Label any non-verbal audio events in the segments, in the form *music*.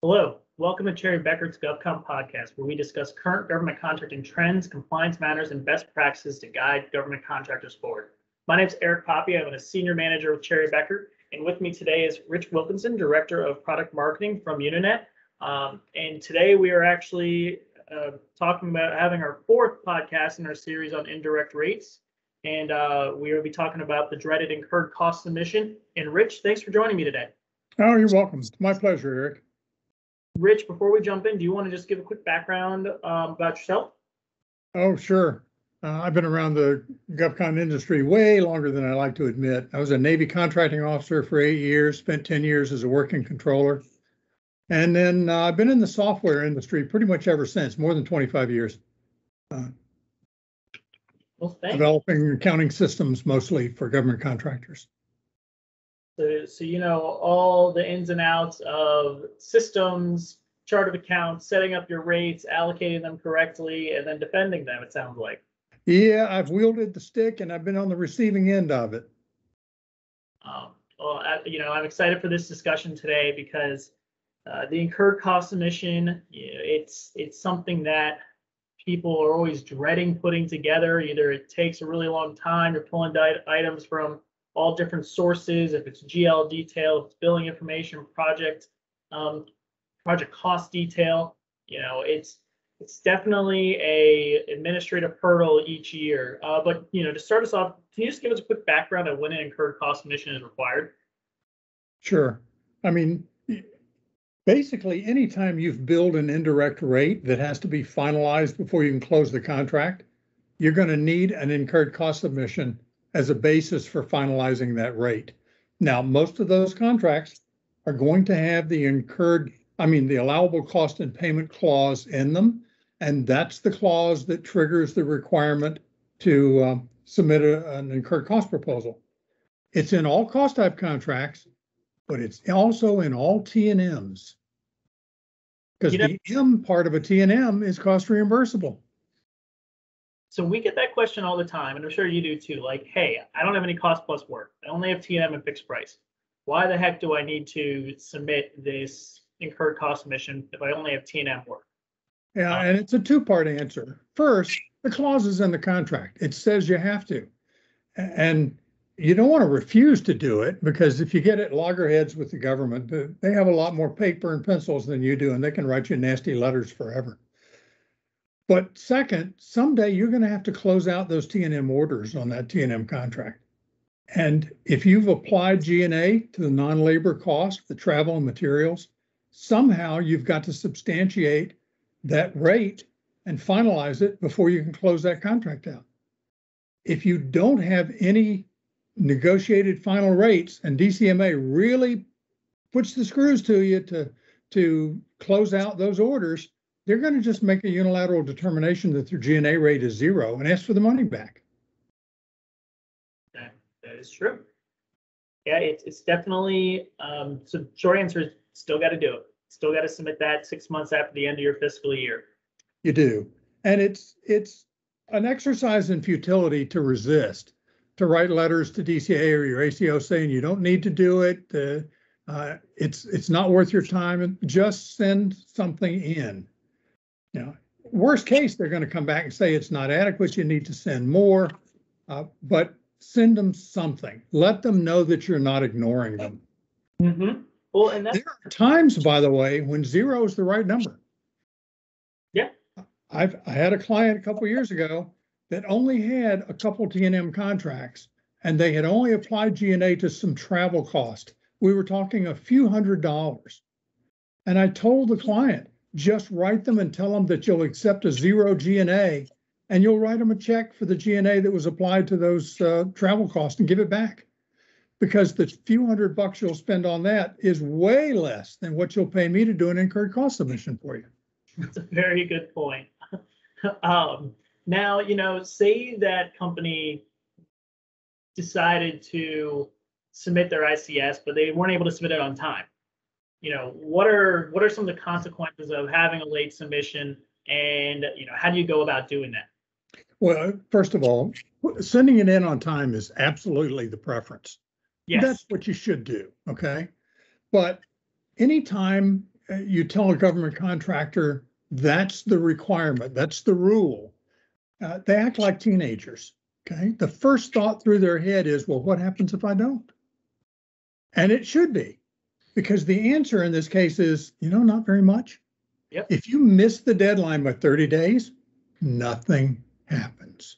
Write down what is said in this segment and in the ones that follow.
Hello, welcome to Cherry Bekaert's GovCon podcast, where we discuss current government contracting trends, compliance matters, and best practices to guide government contractors forward. My name is Eric Poppe. I'm a senior manager with Cherry Becker, and with me today is Rich Wilkinson, director of product marketing from Unanet. Um, and today we are actually uh, talking about having our fourth podcast in our series on indirect rates. And uh, we will be talking about the dreaded incurred cost submission. And Rich, thanks for joining me today. Oh, you're welcome. My pleasure, Eric. Rich, before we jump in, do you want to just give a quick background um, about yourself? Oh, sure. Uh, I've been around the GovCon industry way longer than I like to admit. I was a Navy contracting officer for eight years, spent 10 years as a working controller. And then uh, I've been in the software industry pretty much ever since, more than 25 years. Uh, Well, developing accounting systems mostly for government contractors. So, so you know all the ins and outs of systems, chart of accounts, setting up your rates, allocating them correctly, and then defending them. It sounds like. Yeah, I've wielded the stick and I've been on the receiving end of it. Um, well, I, you know, I'm excited for this discussion today because uh, the incurred cost submission, you know, it's it's something that people are always dreading putting together. Either it takes a really long time, you're pulling di- items from all different sources. If it's GL detail, if it's billing information, project um, project cost detail, you know, it's it's definitely a administrative hurdle each year. Uh, but you know, to start us off, can you just give us a quick background of when an incurred cost submission is required? Sure. I mean, basically, anytime you've billed an indirect rate that has to be finalized before you can close the contract, you're going to need an incurred cost submission as a basis for finalizing that rate. Now, most of those contracts are going to have the incurred, I mean, the allowable cost and payment clause in them. And that's the clause that triggers the requirement to uh, submit a- an incurred cost proposal. It's in all cost type contracts, but it's also in all T and Ms. Because You know- the M part of a T and M is cost reimbursable. So we get that question all the time, and I'm sure you do too. Like, hey, I don't have any cost plus work. I only have T&M and fixed price. Why the heck do I need to submit this incurred cost submission if I only have T&M work? Yeah, Uh, and it's a two-part answer. First, the clause is in the contract. It says you have to. And you don't want to refuse to do it because if you get at loggerheads with the government, they have a lot more paper and pencils than you do, and they can write you nasty letters forever. But second, someday you're going to have to close out those T and M orders on that T and M contract. And if you've applied G and A to the non-labor cost, the travel and materials, somehow you've got to substantiate that rate and finalize it before you can close that contract out. If you don't have any negotiated final rates and DCMA really puts the screws to you to, to close out those orders, they're going to just make a unilateral determination that their GNA rate is zero and ask for the money back. That, that is true. Yeah, it's, it's definitely, um, so short answer is still got to do it. Still got to submit that six months after the end of your fiscal year. You do. And it's, it's an exercise in futility to resist, to write letters to DCAA or your ACO saying you don't need to do it. Uh, uh, it's, it's not worth your time and just send something in. Worst case, they're going to come back and say it's not adequate. You need to send more. Uh, but send them something. Let them know that you're not ignoring them. Mm-hmm. Well, and that's, There are times, by the way, when zero is the right number. Yeah. I've, I had a client a couple years ago that only had a couple T and M contracts and they had only applied G and A to some travel cost. We were talking a few hundred dollars. And I told the client, just write them and tell them that you'll accept a zero G and you'll write them a check for the G and A that was applied to those uh, travel costs and give it back because the few hundred bucks you'll spend on that is way less than what you'll pay me to do an incurred cost submission for you. That's a very good point. *laughs* um, now, you know, say that company decided to submit their ICS, but they weren't able to submit it on time. You know, what are what are some of the consequences of having a late submission, and you know, how do you go about doing that? Well, first of all, sending it in on time is absolutely the preference. Yes. That's what you should do, okay? But anytime uh, you tell a government contractor, that's the requirement, that's the rule. Uh, they act like teenagers, okay? The first thought through their head is, well, what happens if I don't? And it should be, because the answer in this case is, you know, not very much. Yep. If you miss the deadline by thirty days, nothing happens.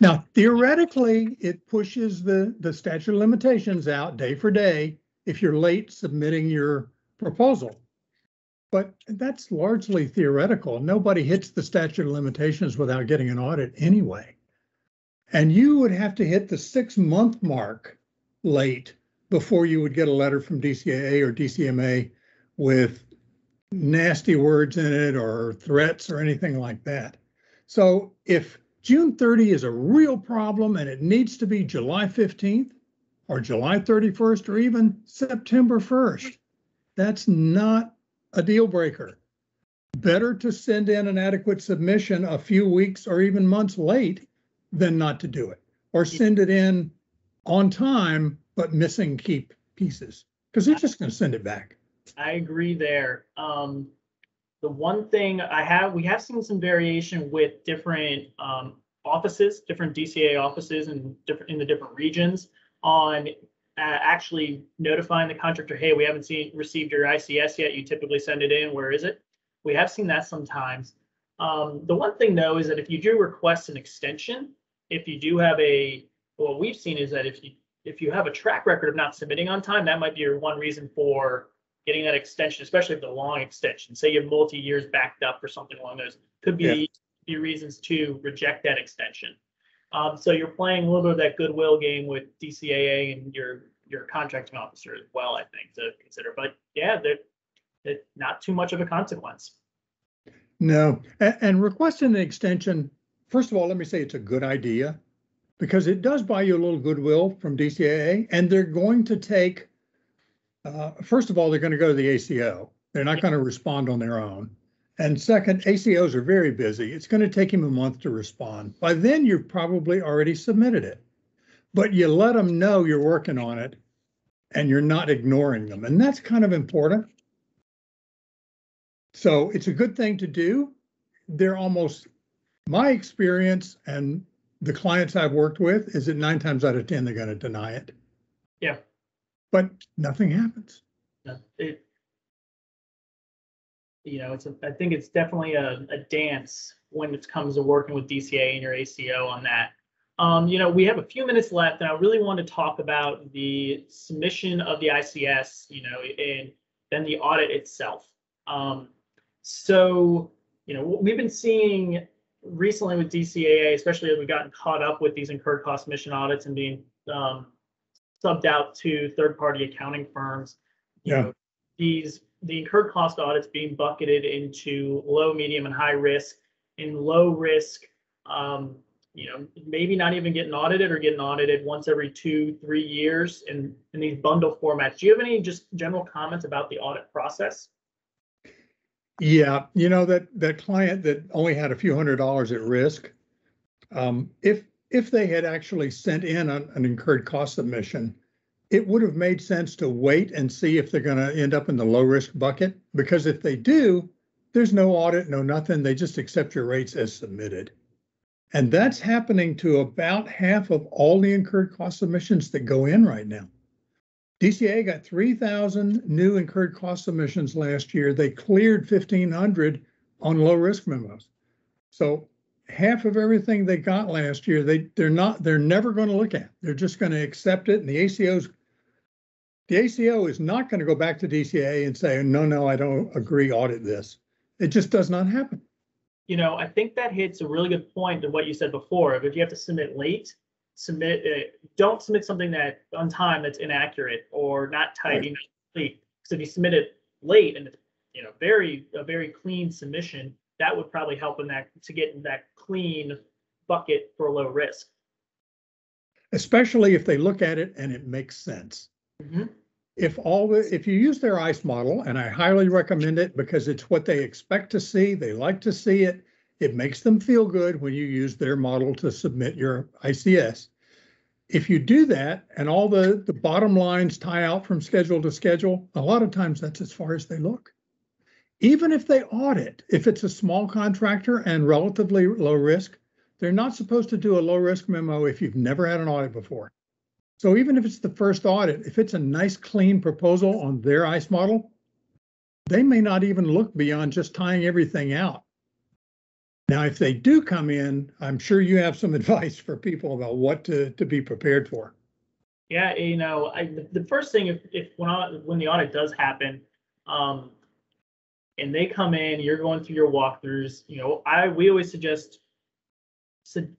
Now theoretically, it pushes the, the statute of limitations out day for day if you're late submitting your proposal. But that's largely theoretical. Nobody hits the statute of limitations without getting an audit anyway. And you would have to hit the six month mark late before you would get a letter from DCAA or DCMA with nasty words in it or threats or anything like that. So if June 30 is a real problem and it needs to be July 15th or July 31st or even September 1st, that's not a deal breaker. Better to send in an adequate submission a few weeks or even months late than not to do it. Or send it in on time, but missing key pieces, because they're just gonna send it back. I agree there. Um, the one thing I have, we have seen some variation with different, um, offices, different DCAA offices and different, in the different regions on, uh, actually notifying the contractor, hey, we haven't seen, received your ICS yet. You typically send it in. Where is it? We have seen that sometimes. Um, the one thing though is that if you do request an extension, if you do have a, what we've seen is that if you, if you have a track record of not submitting on time, that might be your one reason for getting that extension, especially if the long extension, say you have multi-years backed up or something along those, could Yeah. be, be reasons to reject that extension. Um, so you're playing a little bit of that goodwill game with DCAA and your, your contracting officer as well, I think, to consider. But yeah, they're, they're not too much of a consequence. No, a- and, requesting an extension, first of all, let me say it's a good idea. Because it does buy you a little goodwill from DCAA and they're going to take. Uh, first of all, they're gonna go to the ACO. They're not gonna respond on their own. And second, ACOs are very busy. It's gonna take him a month to respond. By then, you've probably already submitted it. But you let them know you're working on it and you're not ignoring them. And that's kind of important. So it's a good thing to do. They're almost, my experience and the clients I've worked with is that nine times out of ten, they're gonna deny it. Yeah. But nothing happens. No, It, you know, it's, a I think it's definitely a, a dance when it comes to working with DCAA and your ACO on that. Um, you know, we have a few minutes left and I really want to talk about the submission of the ICS, you know, and then the audit itself. Um, so, you know, what we've been seeing recently with DCAA, especially as we've gotten caught up with these incurred cost mission audits and being, um, subbed out to third-party accounting firms. you Yeah. know, These, the incurred cost audits being bucketed into low, medium, and high risk. In low risk, um, you know, maybe not even getting audited or getting audited once every two, three years in, in these bundle formats. Do you have any just general comments about the audit process? Yeah, you know, that, that client that only had a few hundred dollars at risk. Um, if, if they had actually sent in an, an incurred cost submission, it would have made sense to wait and see if they're gonna end up in the low risk bucket, because if they do, there's no audit, no nothing, they just accept your rates as submitted. And that's happening to about half of all the incurred cost submissions that go in right now. DCAA got three thousand new incurred cost submissions last year. They cleared fifteen hundred on low risk memos. So half of everything they got last year, they, they're not, they're never going to look at. They're just going to accept it and the ACO's the ACO is not going to go back to DCAA and say, no, no, I don't agree, audit this. It just does not happen. You know, I think that hits a really good point to what you said before. If you have to submit late, submit, uh, don't submit something that on time that's inaccurate or not tidy, not complete. Because if you submit it late and it's, you know, very, a very clean submission, that would probably help in that, to get in that clean bucket for low risk. especially if they look at it and it makes sense. Mhm. If all the, if you use their ICE model, and I highly recommend it because it's what they expect to see, they like to see it. It makes them feel good when you use their model to submit your ICS. If you do that and all the, the bottom lines tie out from schedule to schedule, a lot of times that's as far as they look. even if they audit, if it's a small contractor and relatively low risk, they're not supposed to do a low risk memo if you've never had an audit before. So even if it's the first audit, if it's a nice clean proposal on their ICE model, they may not even look beyond just tying everything out. Now, if they do come in, I'm sure you have some *laughs* advice for people about what to, to be prepared for. Yeah, you know, I, the, first thing, if, if, when, when the audit does happen, um, and they come in, you're going through your walkthroughs, you know, I, we always suggest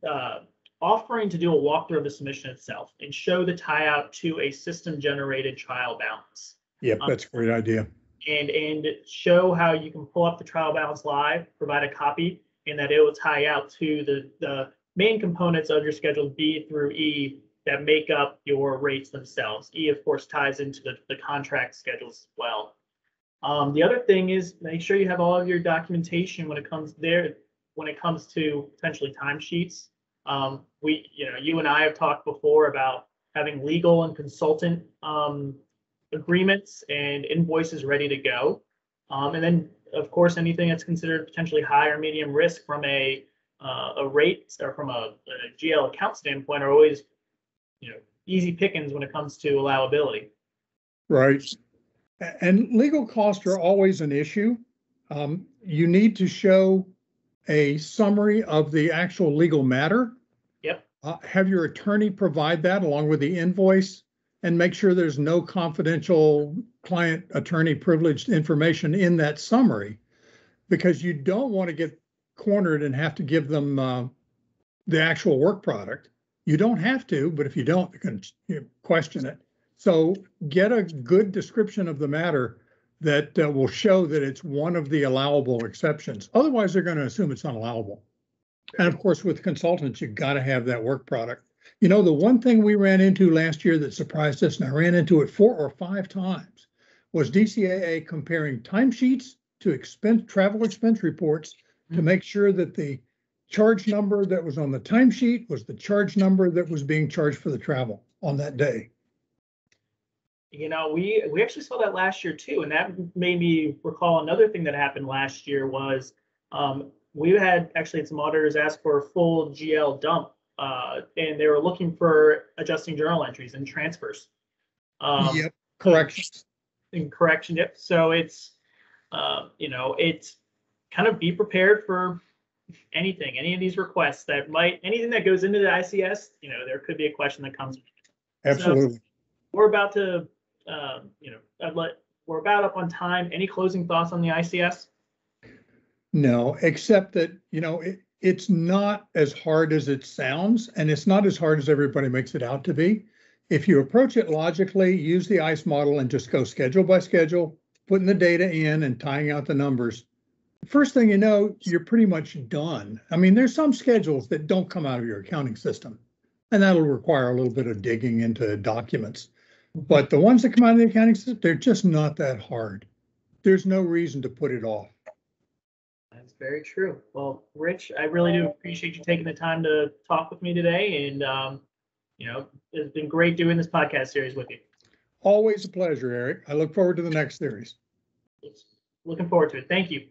uh, offering to do a walkthrough of the submission itself and show the tie out to a system generated trial balance. Yep, Um, that's a great idea. and and show how you can pull up the trial balance live, provide a copy, and that it will tie out to the the main components of your schedules B through E that make up your rates themselves. E, of course, ties into the, the contract schedules as well. Um, the other thing is make sure you have all of your documentation when it comes there, when it comes to potentially timesheets. Um, we, you know, you and I have talked before about having legal and consultant um, agreements and invoices ready to go. Um, and then, of course, anything that's considered potentially high or medium risk from a, uh, a rate or from a, a GL account standpoint are always, you know, easy pickings when it comes to allowability. Right. And legal costs are always an issue. Um, you need to show a summary of the actual legal matter. Yep. Uh, have your attorney provide that along with the invoice and make sure there's no confidential client attorney privileged information in that summary. Because you don't want to get cornered and have to give them, uh, the actual work product. You don't have to, but if you don't, you can question it. So get a good description of the matter that uh, will show that it's one of the allowable exceptions. Otherwise, they're going to assume it's unallowable. And of course, with consultants, you've got to have that work product. You know, the one thing we ran into last year that surprised us, and I ran into it four or five times, was DCAA comparing timesheets to expense, travel expense reports to Mhm. make sure that the charge number that was on the timesheet was the charge number that was being charged for the travel on that day. You know, we, we actually saw that last year too, and that made me recall another thing that happened last year was, um, we had actually had some auditors ask for a full GL dump, uh, and they were looking for adjusting journal entries and transfers. Um, Yep, corrections. in correction, yep, so it's, uh, you know, it's kind of be prepared for anything, any of these requests that might, anything that goes into the ICS, you know, there could be a question that comes. Absolutely. We're about to, um, you know, I'd let, we're about up on time. Any closing thoughts on the ICS? No, except that, you know, it, it's not as hard as it sounds and it's not as hard as everybody makes it out to be. If you approach it logically, use the ICE model and just go schedule by schedule, putting the data in and tying out the numbers. First thing you know, you're pretty much done. I mean, there's some schedules that don't come out of your accounting system. And that'll require a little bit of digging into documents. But the ones that come out of the accounting system, they're just not that hard. There's no reason to put it off. Very true. Well, Rich, I really do appreciate you taking the time to talk with me today and, um, you know, it's been great doing this podcast series with you. Always a pleasure, Eric. I look forward to the next series. Looking forward to it. Thank you.